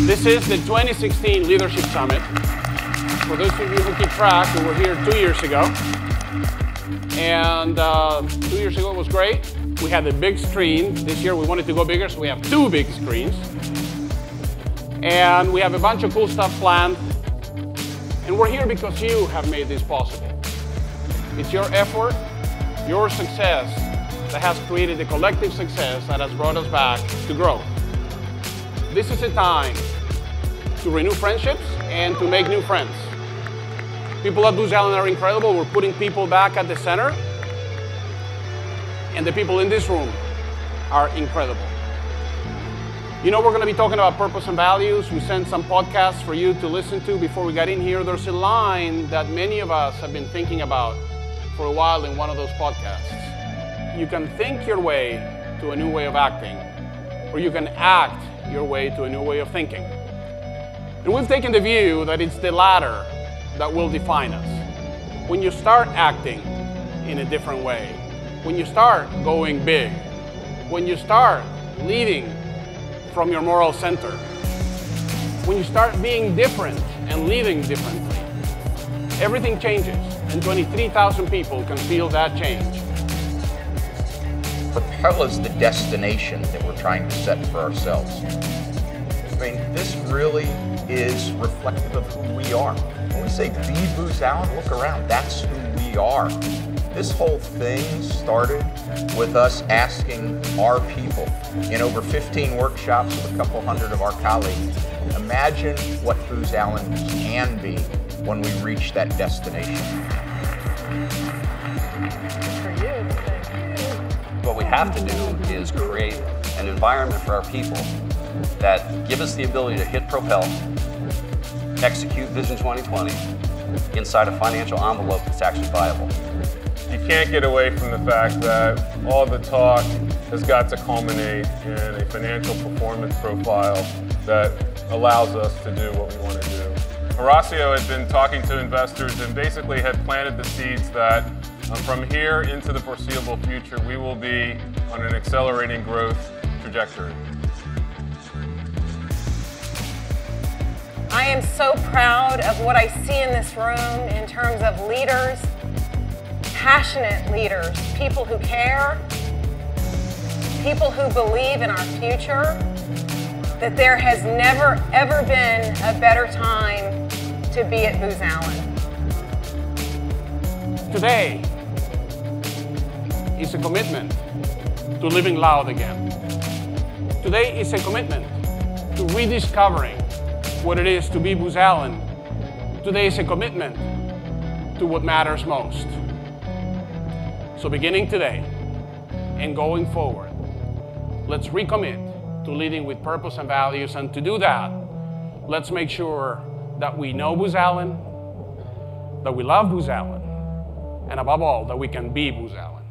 This is the 2016 Leadership Summit. For those of you who keep track, we were here two years ago. And uh, two years ago it was great. We had a big screen. This year we wanted to go bigger, so we have two big screens. And we have a bunch of cool stuff planned. And we're here because you have made this possible. It's your effort, your success that has created the collective success that has brought us back to grow. This is a time to renew friendships and to make new friends. People at Booz Allen are incredible. We're putting people back at the center. And the people in this room are incredible. You know, we're going to be talking about purpose and values. We sent some podcasts for you to listen to before we got in here. There's a line that many of us have been thinking about for a while in one of those podcasts. You can think your way to a new way of acting, or you can act your way to a new way of thinking. And we've taken the view that it's the latter that will define us. When you start acting in a different way, when you start going big, when you start leading from your moral center, when you start being different and leading differently, everything changes, and 23,000 people can feel that change. Propel is the destination that we're trying to set for ourselves. I mean, this really is reflective of who we are. When we say be Booz Allen, look around, that's who we are. This whole thing started with us asking our people in over 15 workshops with a couple hundred of our colleagues, imagine what Booz Allen can be when we reach that destination. What we have to do is create an environment for our people that give us the ability to hit propel, execute Vision 2020 inside a financial envelope that's actually viable. You can't get away from the fact that all the talk has got to culminate in a financial performance profile that allows us to do what we want to do. Horacio had been talking to investors and basically had planted the seeds that Uh, from here into the foreseeable future, we will be on an accelerating growth trajectory. I am so proud of what I see in this room in terms of leaders, passionate leaders, people who care, people who believe in our future, that there has never, ever been a better time to be at Booz Allen. Today is a commitment to living loud again. Today is a commitment to rediscovering what it is to be Booz Allen. Today is a commitment to what matters most. So, beginning today and going forward, let's recommit to leading with purpose and values. And to do that, let's make sure that we know Booz Allen, that we love Booz Allen, and above all, that we can be Booz Allen.